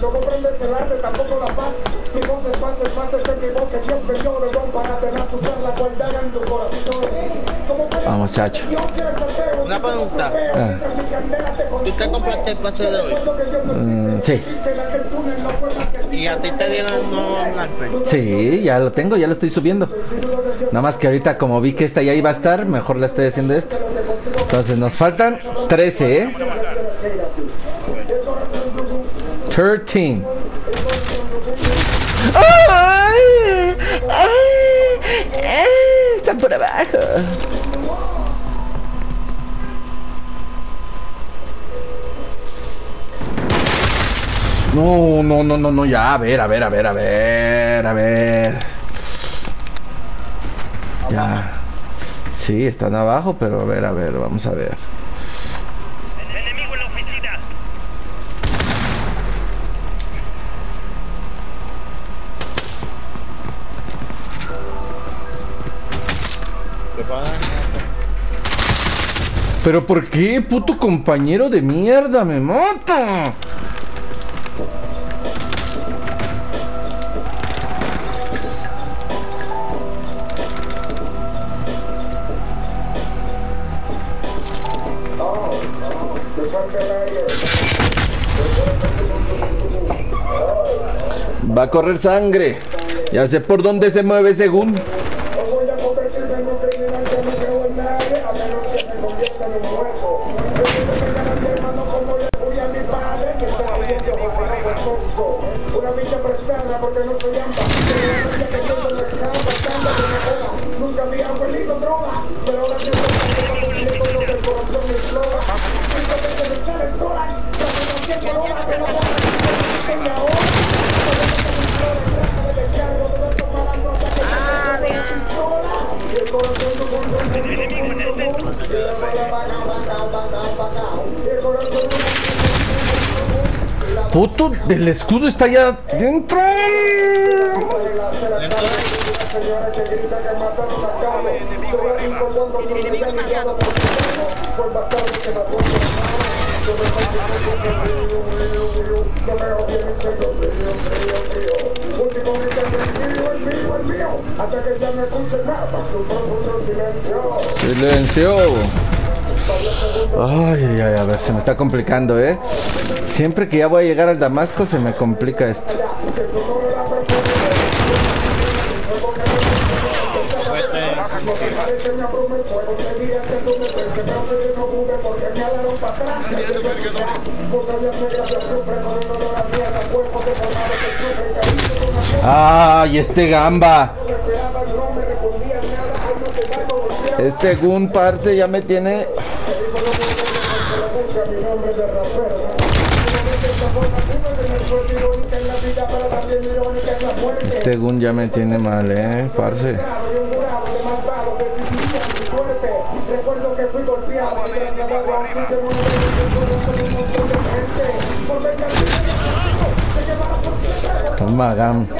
no comprendes el arte, tampoco la paz. Mi voz es más, es más, que voz que Dios me dio de don para tener tu la daga en tu corazón. Vamos, chacho. Una pregunta. te ¿Tú te compraste el pase de hoy? Mm, sí. ¿Y a ti te dieron nuevo sniper? Sí, ya lo tengo, ya lo estoy subiendo. Nada más que ahorita como vi que esta ya iba a estar, mejor la estoy haciendo esta. Entonces nos faltan 13, ¿eh? 13. ¡Ay! ¡Ay! ¡Ay! Están por abajo. No, no, no, no, no, ya, a ver, a ver, a ver, a ver, a ver. Ya. Sí, están abajo, pero a ver, a ver, vamos a ver. Enemigo en la oficina. Pero ¿por qué, puto compañero de mierda, me mata? Va a correr sangre. Ya sé por dónde se mueve según. Puto, el escudo está allá dentro. Hasta que ya no escuche nada, su profundo silencio. Ay, ay, ay, a ver, se me está complicando, ¿eh? Siempre que ya voy a llegar al Damasco se me complica esto. Ay, este gamba. Este gun parte ya me tiene. Este gun ya me tiene mal, eh, parce. Toma, gam.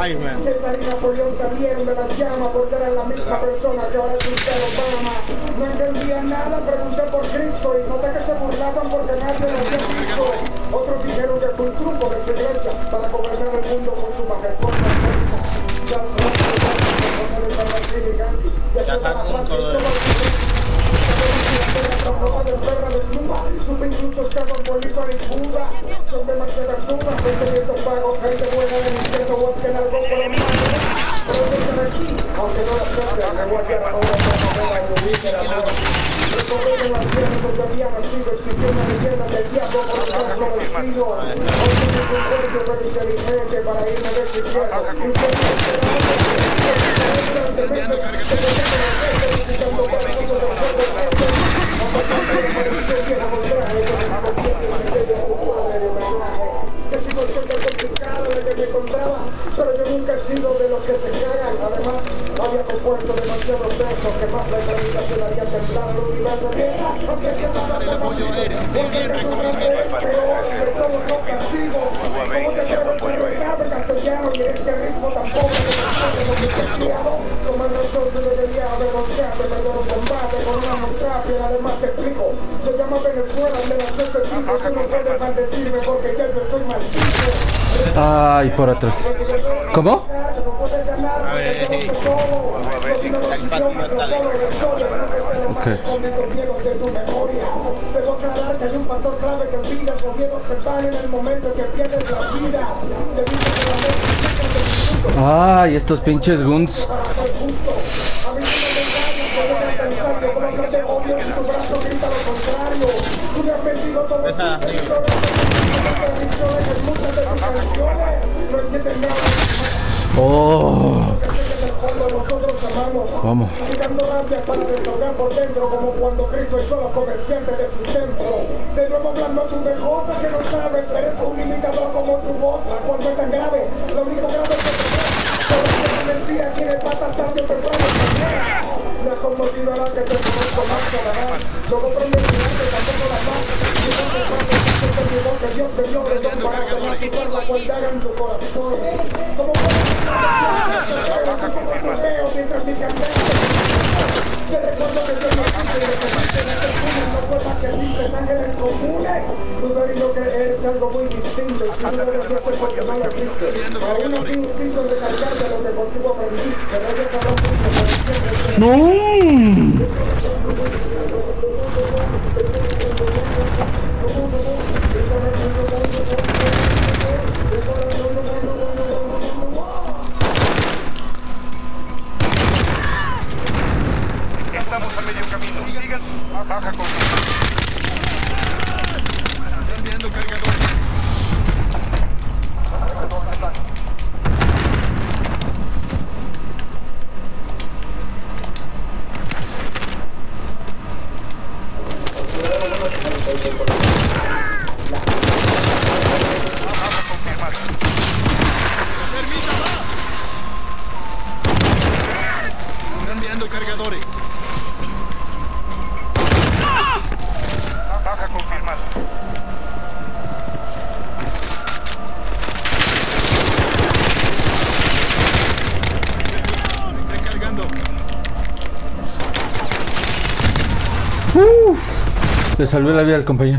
Ay, man. que Stalin y Napoleón salieron de las llamas porque eran la misma persona que ahora es usted Obama. No entendía nada, pregunté por Cristo y noté que se burlaban porque nadie lo había visto. Otros dijeron que fue un truco de su iglesia para gobernar el mundo con su majestuosa fuerza. Ya está con un color. Supe incluso estaban Bolívar y Cuba. Son demasiadas dudas, pensamientos vagos, gente buena del aunque no la de la del diablo por el de me encontraba, pero yo nunca he sido de los que se cagan. Además, había compuesto demasiados versos que más la gravitación haría temblar al universo. Aunque sea el apoyo aéreo. Muy bien, reconocimiento. todo no castigo. ¿Cómo te atreves a reventarme castellano y este ritmo tampoco me lo que criado? Como el nosotros debería avergonzarte, perder un combate con una montrapia, además te explico. Se llama Venezuela, me la sé tipo, tú no puedes maldecirme porque ya yo estoy maldito. Ay, por atrás. ¿Cómo? A ver, sí. El pato no está Ok. Debo aclarar que hay un factor clave que impide los miedos se van en el momento en que pierdes la vida. Debido a la mente Ay, estos pinches guns. Oh, vamos te ves. Pero es que la mentira tiene patas tarde o temprano. La conmocionará que te conozco más que la más. Luego prende mi mente, tampoco la más. Y no te pases, que te digo que Dios te dio de don para que no te salga cuando haga en tu corazón. Como puedes veo mientras mi candela te recuerdo que soy la gente de que existen estos mundos, no fue más que simples ángeles comunes. Dudar y no creer es algo muy distinto, y si no eres cierto es porque no lo existe. Aún así insisto en recalcarte lo que aprendí, no te sabrá mucho, pero siempre No. Estamos a le salvé la vida al compañero.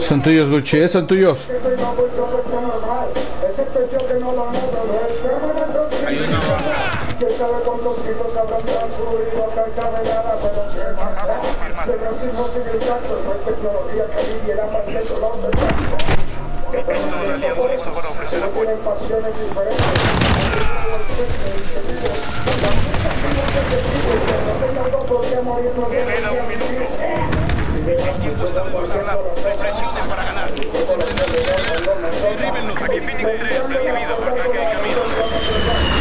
Son tuyos, Gucci, ¿eh? son tuyos. Quién sabe cuántos kilos habrán transcurrido acá en Caminada, pero qué más da. El racismo sigue intacto, no hay tecnología que alivie la paz del dolor del. Uno de listo para ofrecer apoyo. pasiones diferentes. Un. El tiempo está de lado. Para ganar. Derríbenlos. Aquí Phoenix 3, recibido. Ataque en camino.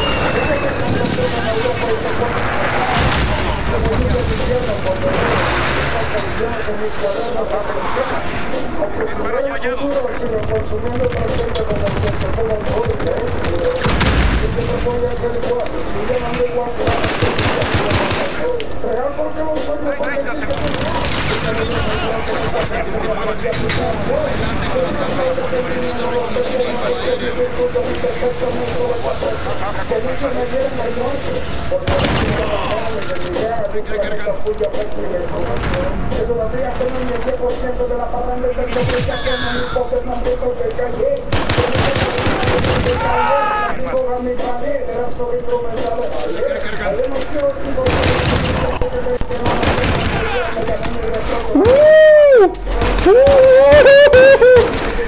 Disparos fallados. Real 30 segundos. Que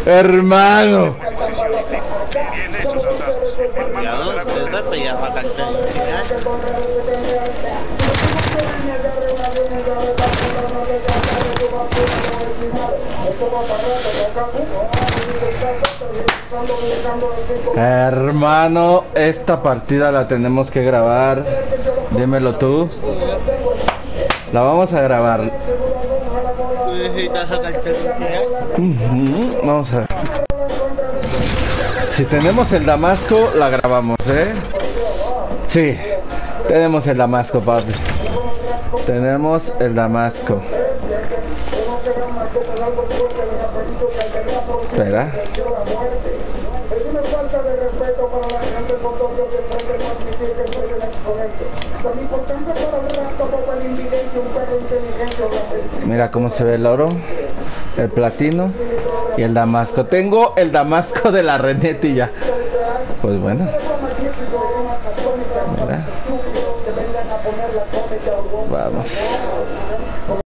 Hermano. Pues. Hermano, esta partida la tenemos que grabar. Dímelo tú. La vamos a grabar. Tú necesitas Vamos a ver. Si tenemos el Damasco, la grabamos, ¿eh? Sí, tenemos el Damasco, papi. Tenemos el Damasco. Espera. Es una falta de respeto Mira cómo se ve el oro, el platino y el damasco. Tengo el damasco de la renetilla. Pues bueno. Vamos.